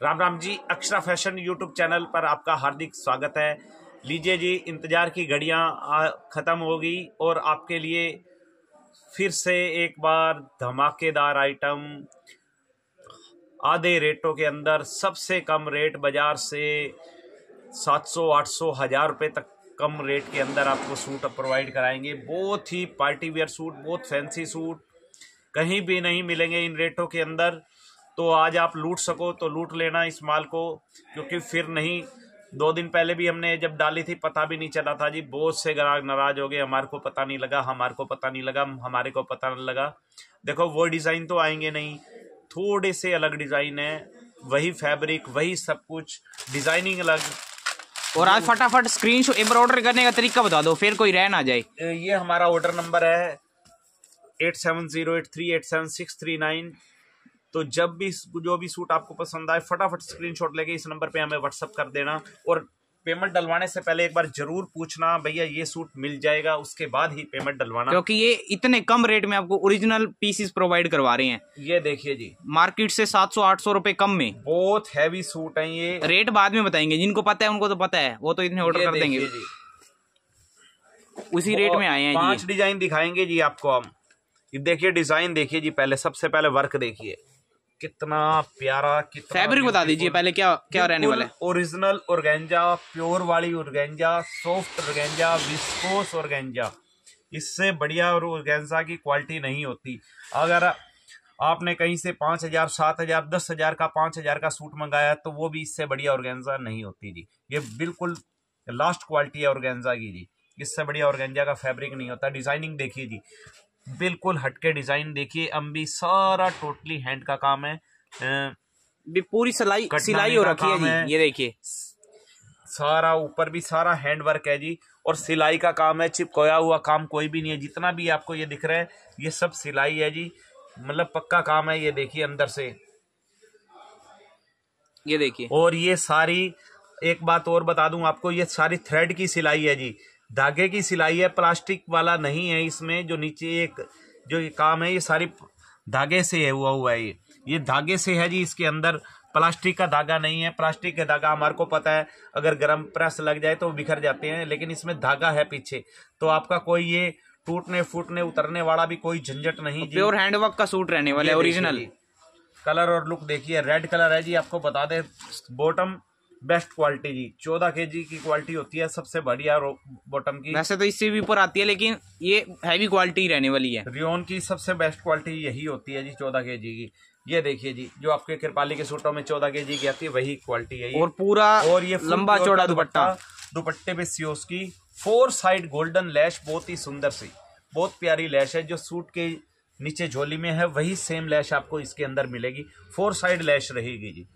Ram Ram ji, Akshara fashion YouTube channel पर आपका हार्दिक स्वागत है। लीजिए जी, इंतज़ार की घड़ियाँ ख़त्म हो गई और आपके लिए फिर से एक बार धमाकेदार आइटम। आधे रेटों के अंदर सबसे कम रेट बाज़ार से 700 800 हज़ार रुपये तक कम रेट के अंदर आपको सूट प्रोवाइड कराएँगे। बहुत ही पार्टी वेयर सूट, बहुत फैंसी सूट, कहीं भी नहीं मिलेंगे इन रेटों के अंदर। तो आज आप लूट सको तो लूट लेना इस माल को क्योंकि फिर नहीं। दो दिन पहले भी हमने जब डाली थी पता भी नहीं चला था जी। बहुत से ग्राहक नाराज़ हो गए हमारे को पता नहीं लगा हमारे को पता नहीं लगा हमारे को पता नहीं लगा। देखो वो डिज़ाइन तो आएँगे नहीं। थोड़े से अलग डिज़ाइन है वही फैब्रिक वही सब कुछ डिज़ाइनिंग अलग। और आज फटाफट स्क्रीन बार ऑर्डर करने का तरीका बता दो फिर कोई रह ना जाए। ये हमारा ऑर्डर नंबर है eight seven zero eight three eight seven six three nine तो जब भी जो भी सूट आपको पसंद आए फटाफट स्क्रीनशॉट लेके इस नंबर पे हमें व्हाट्सअप कर देना और पेमेंट डलवाने से पहले एक बार ज़रूर पूछना भैया ये सूट मिल जाएगा? उसके बाद ही पेमेंट डलवाना। क्योंकि ये इतने कम रेट में आपको ओरिजिनल पीसीस प्रोवाइड करवा रहे हैं। ये देखिए जी। मार्केट से सात सौ आठ सौ रुपए कम में। बहुत हैवी सूट है ये। रेट बाद में बताएँगे। जिनको पता है उनको तो पता है। वो तो इतने ऑर्डर कर देंगे। जी। उसी रेट में आए हैं पाँच डिज़ाइन दिखाएँगे जी आपको हम। देखिए डिज़ाइन देखिए जी पहले सबसे पहले वर्क देखिए। कितना प्यारा कितना फैब्रिक बता दीजिए पहले क्या क्या रहने वाला है? ओरिजिनल ऑर्गेंजा प्योर वाली organza soft organza viscose organza इससे बढ़िया और ऑर्गेंजा की क्वालिटी नहीं होती। अगर आपने कहीं से पाँच हज़ार सात हज़ार दस हज़ार का पाँच हज़ार का सूट मंगाया तो वो भी इससे बढ़िया ऑर्गेंजा नहीं होती जी। ये बिल्कुल लास्ट क्वालिटी है ऑर्गेंजा की जी। इससे बढ़िया ऑर्गेंजा का फैब्रिक नहीं होता। डिज़ाइनिंग देखिए जी। बिल्कुल हटके डिज़ाइन देखिए अम्बी सारा टोटली हैंड का काम है। भी पूरी सिलाई सिलाई हो रखी है जी ये देखिए। सारा ऊपर भी सारा हैंड वर्क है जी और सिलाई का काम है चिपकोया हुआ काम कोई भी नहीं है। जितना भी आपको ये दिख रहा है ये सब सिलाई है जी। मतलब पक्का काम है ये देखिए अंदर से। ये देखिए। और ये सारी एक बात और बता दूँ आपको ये सारी थ्रेड की सिलाई है जी। धागे की सिलाई है प्लास्टिक वाला नहीं है इसमें जो नीचे एक जो ये काम है ये सारी धागे से है हुआ हुआ है ये। ये धागे से है जी इसके अंदर प्लास्टिक का धागा नहीं है। प्लास्टिक का धागा हमारे को पता है अगर गर्म प्रेस लग जाए तो बिखर जाते हैं लेकिन इसमें धागा है पीछे। तो आपका कोई ये टूटने फूटने उतरने वाला भी कोई झंझट नहीं प्योर हैंडवर्क का सूट रहने वाला है ओरिजिनल। कलर और लुक देखिए रेड कलर है जी आपको बता दे बॉटम बेस्ट क्वालिटी जी। चौदह के जी की क्वालिटी होती है सबसे बढ़िया बॉटम की। वैसे तो इससे भी ऊपर आती है लेकिन ये हैवी क्वालिटी रहने वाली है। रियोन की सबसे बेस्ट क्वालिटी यही होती है जी चौदह के जी की। ये देखिए जी जो आपके कृपाली के सूटों में चौदह के जी की आती है वही क्वालिटी है और पूरा और ये लंबा चौड़ा दुपट्टा। दुपट्टे पे सियोस की। फोर साइड गोल्डन लैश बहुत ही सुंदर सी बहुत प्यारी लैश है जो सूट के नीचे झोली में है वही सेम लैश आपको इसके अंदर मिलेगी। फोर साइड लैश रहेगी जी।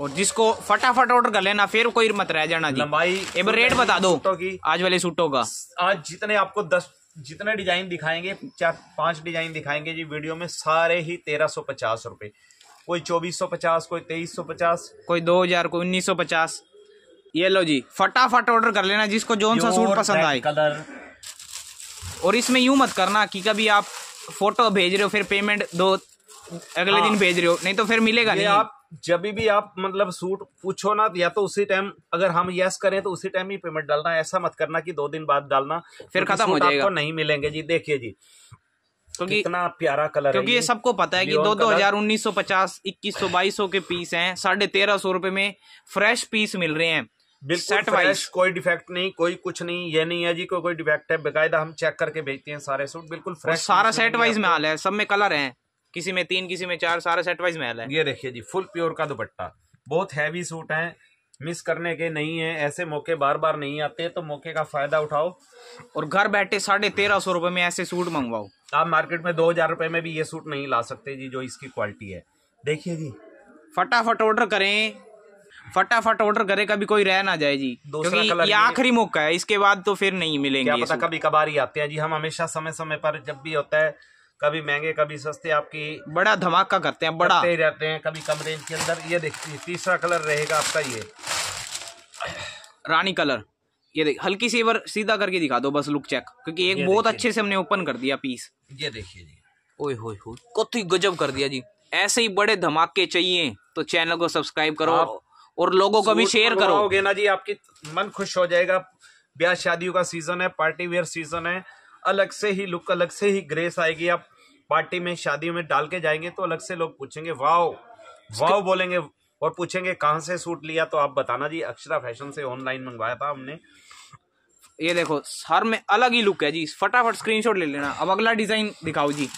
और जिसको फटाफट ऑर्डर कर लेना फिर कोई मत रह जाना जी। लंबाई एक बार रेट बता दो की। आज वाले सूटों का। आज जितने आपको दस जितने डिज़ाइन दिखाएँगे चार पाँच डिज़ाइन दिखाएँगे जी वीडियो में सारे ही तेरह सौ पचास रुपए। कोई चौबीस सौ पचास कोई तेईस सौ पचास। कोई दो हज़ार कोई उन्नीस सौ पचास। ये लो जी फटाफट ऑर्डर कर लेना जिसको जो सा सूट पसंद आए। कलर और इसमें यूँ मत करना कि कभी आप फ़ोटो भेज रहे हो फिर पेमेंट दो अगले हाँ। दिन भेज रहे हो नहीं तो फिर मिलेगा नहीं। आप जब भी आप मतलब सूट पूछो ना या तो उसी टाइम अगर हम यस करें तो उसी टाइम ही पेमेंट डालना ऐसा मत करना कि दो दिन बाद डालना फिर खत्म हो जाएगा। आपको नहीं मिलेंगे जी देखिए जी। क्योंकि इतना प्यारा कलर क्योंकि ये सबको पता है कि दो दो हज़ार उन्नीस सौ पचास इक्कीस सौ बाईस सौ के पीस हैं साढ़े तेरह सौ रुपए में फ्रेश पीस मिल रहे हैं। सेट वाइज कोई डिफेक्ट नहीं कोई कुछ नहीं ये नहीं है जी कोई कोई डिफेक्ट है। बेकायदा हम चेक करके भेजते हैं सारे सूट बिल्कुल फ्रेश सारा सेट वाइज में हाल है सब में कलर है। किसी में तीन किसी में चार सारा सेट वाइज महल है। ये देखिए जी फुल प्योर का दुपट्टा। बहुत हैवी सूट है मिस करने के नहीं है ऐसे मौके बार बार नहीं आते तो मौके का फ़ायदा उठाओ। और घर बैठे साढ़े तेरह सौ रुपए में ऐसे सूट मंगवाओ। आप मार्केट में दो हज़ार रुपए में भी ये सूट नहीं ला सकते जी जो इसकी क्वालिटी है। देखिए जी। फटाफट ऑर्डर करें। फटाफट ऑर्डर करे कभी कोई रह ना जाए जी। क्योंकि ये आखिरी मौका है इसके बाद तो फिर नहीं मिलेंगे क्या पता कभी कभार ही आते हैं जी हम हमेशा समय समय पर जब भी होता है कभी महँगे कभी सस्ते आपकी बड़ा धमाका करते हैं बड़ा। करते रहते हैं कभी कम रेंज के अंदर। ये देखिए तीसरा कलर रहेगा आपका ये। रानी कलर। ये देख हल्की सी बार सीधा करके दिखा दो बस लुक चेक क्योंकि एक बहुत अच्छे से हमने ओपन कर दिया पीस ये देखिए जी। ओए होए होए कत गजब कर दिया जी। ऐसे ही बड़े धमाके चाहिए तो चैनल को सब्सक्राइब करो और लोगों को भी शेयर करो। ना जी आपकी मन खुश हो जाएगा। ब्याह शादियों का सीज़न है पार्टी वेयर सीज़न है अलग से ही लुक अलग से ही ग्रेस आएगी। आप पार्टी में शादियों में डाल के जाएँगे तो अलग से लोग पूछेंगे वाओ वाओ बोलेंगे और पूछेंगे कहाँ से सूट लिया? तो आप बताना जी अक्षरा फ़ैशन से ऑनलाइन मंगवाया था हमने। ये देखो हर में अलग ही लुक है जी। फटाफट स्क्रीनशॉट ले लेना। अब अगला डिज़ाइन दिखाओ जी।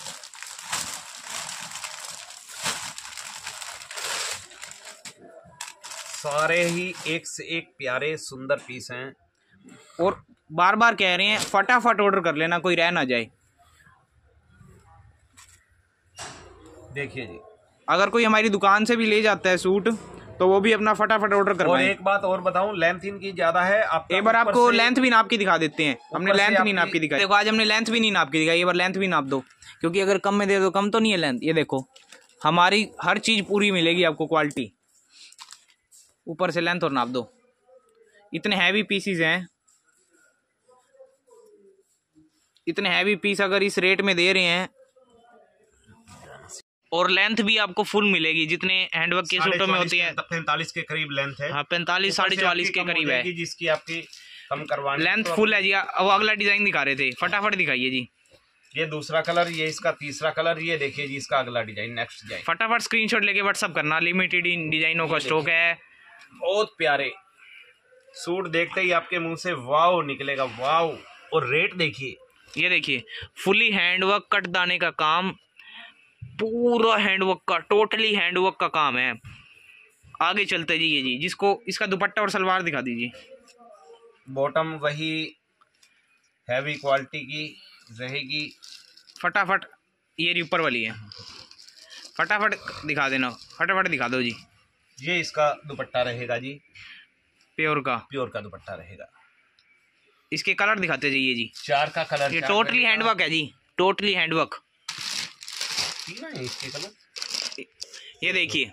सारे ही एक से एक प्यारे सुंदर पीस हैं। और बार बार कह रहे हैं फटाफट ऑर्डर कर लेना कोई रह ना जाए। देखिए जी। अगर कोई हमारी दुकान से भी ले जाता है सूट तो वो भी अपना फटाफट ऑर्डर कर और एक बात और बताऊँ लेंथ इनकी ज़्यादा है आप एक बार आपको लेंथ भी नाप की दिखा देते हैं। हमने लेंथ भी नाप की दिखाई। देखो आज हमने लेंथ भी नहीं नाप की दिखाई एक बार लेंथ भी नाप दो। क्योंकि अगर कम में दे दो कम तो नहीं है लेंथ ये देखो हमारी हर चीज़ पूरी मिलेगी आपको क्वालिटी ऊपर से लेंथ और नाप दो। इतने हैवी पीसीज हैं। इतने हैवी पीस अगर इस रेट में दे रहे हैं और लेंथ भी आपको फुल मिलेगी जितने हैंडवर्क के सूटों में होती है। पैंतालीस के करीब लेंथ है। हाँ पैंतालीस साढ़े चौवालीस के करीब है। जिसकी आपकी कम करवानी लेंथ तो फुल है जी अब अगला डिज़ाइन दिखा रहे थे। फटाफट दिखाइए जी। ये दूसरा कलर ये इसका तीसरा कलर ये देखिए जी इसका अगला डिज़ाइन नेक्स्ट डिज़ाइन फटाफट स्क्रीनशॉट लेके व्हाट्सअप करना लिमिटेड इन डिजाइनों का स्टॉक है। बहुत प्यारे। सूट देखते ही आपके मुँह से वाव निकलेगा वाव और रेट देखिए। ये देखिए फुली हैंडवर्क कट दाने का काम पूरा हैंडवर्क का टोटली हैंडवर्क का काम है। आगे चलते जाइए जी जिसको इसका दुपट्टा और सलवार दिखा दीजिए। बॉटम वही हैवी क्वालिटी की रहेगी। फटाफट ये ऊपर वाली है। फटाफट दिखा देना फटाफट दिखा दो जी। ये इसका दुपट्टा रहेगा जी। प्योर का। प्योर का दुपट्टा रहेगा। इसके कलर दिखाते जाइए जी। चार का कलर ये टोटली हैंडवर्क है जी टोटली हैंडवर्क ये देखिए।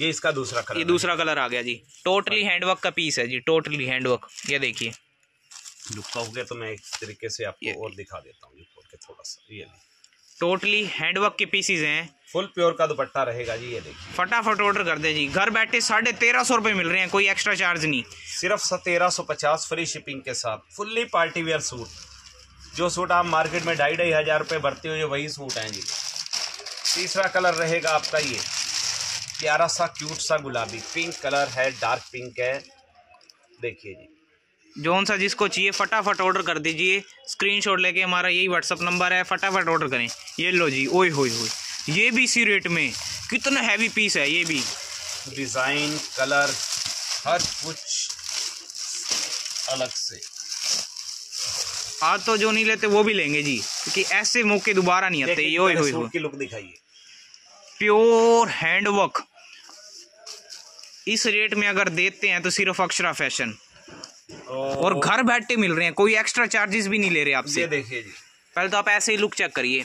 ये इसका दूसरा कलर ये दूसरा कलर आ गया जी। टोटली हैंडवर्क का पीस है जी टोटली हैंडवर्क ये देखिए। लुका हो गया तो मैं इस तरीके से आपको और दिखा देता हूँ थोड़ा सा ये टोटली हैंडवर्क के पीसीज हैं। फुल प्योर का दुपट्टा रहेगा जी ये देखिए। फटाफट ऑर्डर कर दे जी। घर बैठे साढ़े तेरह सौ रुपये मिल रहे हैं कोई एक्स्ट्रा चार्ज नहीं। सिर्फ़ तेरह सौ पचास फ्री शिपिंग के साथ फुल्ली पार्टी वेयर सूट जो सूट आप मार्केट में ढाई ढाई हज़ार रुपये भरते हो ये वही सूट हैं जी। तीसरा कलर रहेगा आपका ये। प्यारा सा क्यूट सा गुलाबी। पिंक कलर है डार्क पिंक है। देखिए जी। जोन सा जिसको चाहिए फटाफट ऑर्डर कर दीजिए। स्क्रीनशॉट लेके हमारा यही व्हाट्सअप नंबर है फटाफट ऑर्डर करें। ये लो जी ओए हो ये भी इसी रेट में। कितना हैवी पीस है ये भी। डिज़ाइन कलर हर कुछ अलग से। आज तो जो नहीं लेते वो भी लेंगे जी। क्योंकि ऐसे मौके दोबारा नहीं आते यो हो की लुक दिखाइए। प्योर हैंडवर्क इस रेट में अगर देते हैं तो सिर्फ़ अक्षरा फ़ैशन और घर बैठे मिल रहे हैं कोई एक्स्ट्रा चार्जेस भी नहीं ले रहे आपसे। देखिए जी। पहले तो आप ऐसे ही लुक चेक करिए।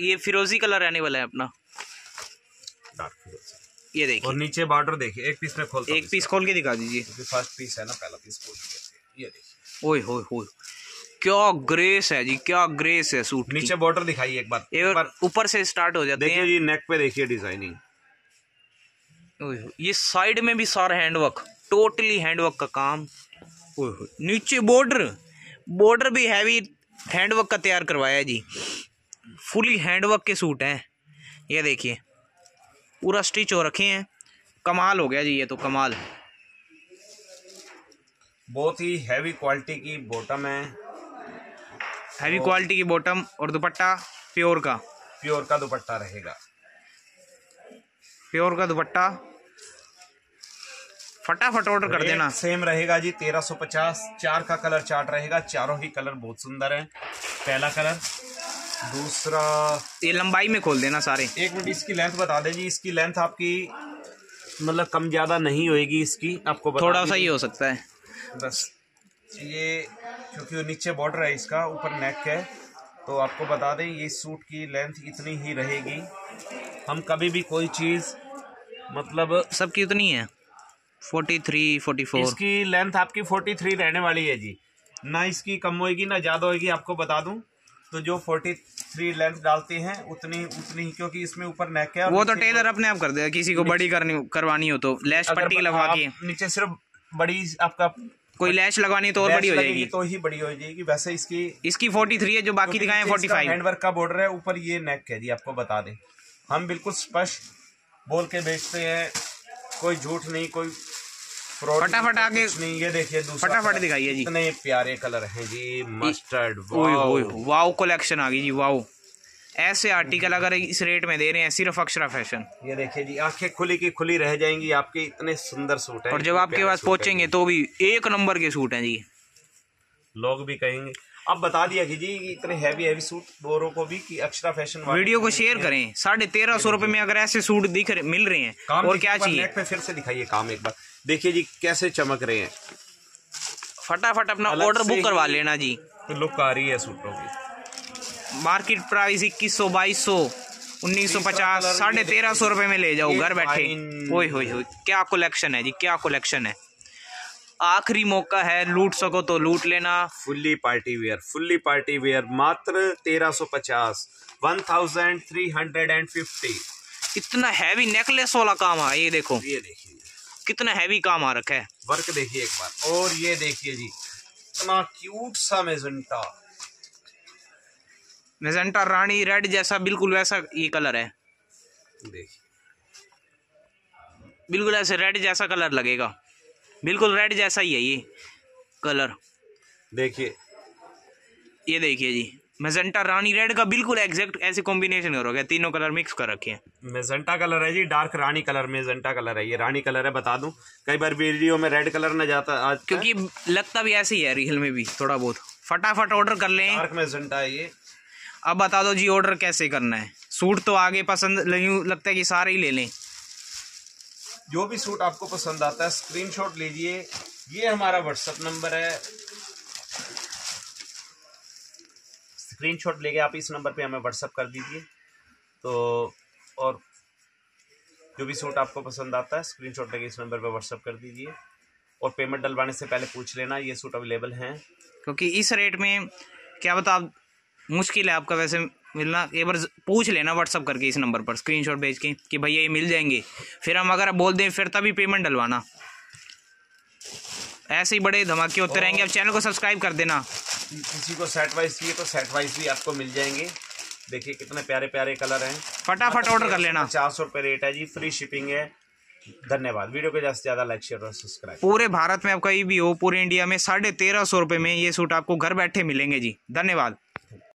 ये फिरोजी कलर रहने वाला है अपना। ये देखिए। और नीचे बॉर्डर देखिए एक पीस में खोल एक पीस खोल के दिखा दीजिए। फ़र्स्ट पीस है ना पहला पीस खोल ये देखिए। ओए होए होए क्या ग्रेस है जी क्या ग्रेस है सूट नीचे बॉर्डर दिखाइए एक बार। एक बार ऊपर से स्टार्ट हो जाते हैं। जी नेक पे देखिए डिज़ाइनिंग ये साइड में भी सारा हैंडवर्क टोटली हैंडवर्क का काम। नीचे बॉर्डर बॉर्डर भी हैवी हैंडवर्क का तैयार करवाया जी। फुली हैंडवर्क के सूट हैं। ये देखिए पूरा स्टिच हो रखे हैं। कमाल हो गया जी ये तो कमाल बहुत ही हैवी क्वालिटी की बॉटम है। हैवी क्वालिटी की बॉटम और दुपट्टा प्योर का। प्योर का दुपट्टा रहेगा। प्योर का दुपट्टा। फटाफट ऑर्डर कर देना। सेम रहेगा जी तेरह सौ पचास। चार का कलर चार्ट रहेगा चारों ही कलर बहुत सुंदर है। पहला कलर दूसरा ये लंबाई में खोल देना सारे। एक मिनट इसकी लेंथ बता दें जी। इसकी लेंथ आपकी मतलब कम ज़्यादा नहीं होएगी इसकी आपको थोड़ा सा ही हो सकता है। बस। ये क्योंकि वो नीचे बॉर्डर है इसका ऊपर नेक है तो आपको बता दें ये सूट की लेंथ इतनी ही रहेगी। हम कभी भी कोई चीज़ मतलब सबकी उतनी है। फोर्टी थ्री फोर्टी फोर इसकी लेंथ आपकी फोर्टी थ्री रहने वाली है जी। ना इसकी कम होएगी ना ज़्यादा होएगी आपको बता दूँ। तो जो फोर्टी थ्री लेंथ डालते हैं उतनी उतनी ही क्योंकि इसमें ऊपर नेक है वो तो टेलर अपने आप कर देगा किसी को बड़ी करनी करवानी हो तो। लैश पट्टी लगवा के। नीचे सिर्फ़ बड़ी आपका कोई लैश लगवानी तो और बड़ी हो जाएगी। तो ही बड़ी हो जाएगी। वैसे इसकी इसकी फोर्टी थ्री है जो बाकी दिखाए फोर्टी फाइव हैंडवर्क का बॉर्डर है ऊपर ये नेक है जी आपको बता दें। हम बिल्कुल स्पष्ट बोल के बेचते हैं कोई झूठ नहीं कोई फटाफट आगे नहीं। ये देखिए फटाफट दिखाइए जी। इतने प्यारे कलर हैं जी मस्टर्ड वाओ कलेक्शन आ गई जी वाओ ऐसे आर्टिकल अगर इस रेट में दे रहे हैं सिर्फ़ अक्षरा फ़ैशन ये देखिए जी आँखें खुली की खुली रह जाएँगी आपके इतने सुंदर सूट हैं और जब आपके पास पहुँचेंगे तो भी एक नंबर के सूट हैं जी। लोग भी कहेंगे। अब बता दिया कि जी इतने हैवी हैवी सूट बोरों को भी कि अक्षरा फ़ैशन वीडियो को शेयर करें। साढ़े तेरह सौ रुपए में अगर ऐसे सूट दिख रहे मिल रहे हैं और क्या चाहिए? पे फिर से दिखाइए काम एक बार। देखिए जी कैसे चमक रहे हैं। फटाफट अपना ऑर्डर बुक करवा लेना जी। तो लुक आ रही है सूटों की। मार्केट प्राइस इक्कीस सौ बाईस सौ उन्नीस सौ पचास साढ़े तेरह सौ रुपए में ले जाओ घर बैठे। ओए हो क्या कलेक्शन है जी क्या कलेक्शन है? आखिरी मौका है लूट सको तो लूट लेना। Fully party wear fully party wear मात्र तेरह सौ पचास one thousand three hundred and fifty इतना हैवी नेकलेस वाला काम है ये देखो। ये देखिए। कितना हैवी काम आ रखा है। वर्क देखिए एक बार और ये देखिए जी इतना क्यूट सा मेजेंटा। मेजेंटा रानी रेड जैसा बिल्कुल वैसा ये कलर है। देखिए बिल्कुल ऐसे रेड जैसा कलर लगेगा। बिल्कुल रेड जैसा ही है ये कलर। देखिए। ये देखिए जी मेजेंटा रानी रेड का बिल्कुल एग्जैक्ट ऐसे कॉम्बिनेशन हो गया तीनों कलर मिक्स कर रखे हैं। मेजेंटा कलर है जी डार्क रानी कलर मेजेंटा कलर है ये रानी कलर है बता दूँ। कई बार वीडियो में रेड कलर न जाता आज क्योंकि लगता भी ऐसे ही है रियल में भी थोड़ा बहुत। फटाफट ऑर्डर कर लें। डार्क मेजेंटा है ये। अब बता दो जी ऑर्डर कैसे करना है? सूट तो आगे पसंद लगता है कि सारे ही ले लें। जो भी सूट आपको पसंद आता है स्क्रीनशॉट लीजिए। ये हमारा व्हाट्सअप नंबर है। स्क्रीनशॉट लेके आप इस नंबर पे हमें व्हाट्सअप कर दीजिए। तो और जो भी सूट आपको पसंद आता है स्क्रीनशॉट लेके इस नंबर पे व्हाट्सअप कर दीजिए। और पेमेंट डलवाने से पहले पूछ लेना ये सूट अवेलेबल हैं। क्योंकि इस रेट में क्या बता मुश्किल है आपका वैसे मिलना। एक बार पूछ लेना व्हाट्सअप करके इस नंबर पर स्क्रीनशॉट भेज के कि भैया ये मिल जाएँगे। फिर हम अगर बोल दें फिर तभी पेमेंट डलवाना। ऐसे ही बड़े धमाके होते रहेंगे। अब चैनल को सब्सक्राइब कर देना। किसी को सेट वाइज चाहिए तो सेट वाइज भी आपको मिल जाएँगे। देखिए कितने प्यारे प्यारे कलर हैं। फटाफट ऑर्डर कर लेना। चार सौ रुपये रेट है जी फ्री शिपिंग है। धन्यवाद। वीडियो को ज़्यादा से ज़्यादा लाइक शेयर और सब्सक्राइब पूरे भारत में आप कहीं भी हो पूरे इंडिया में साढ़े तेरह सौ रुपये में ये सूट आपको घर बैठे मिलेंगे जी। धन्यवाद।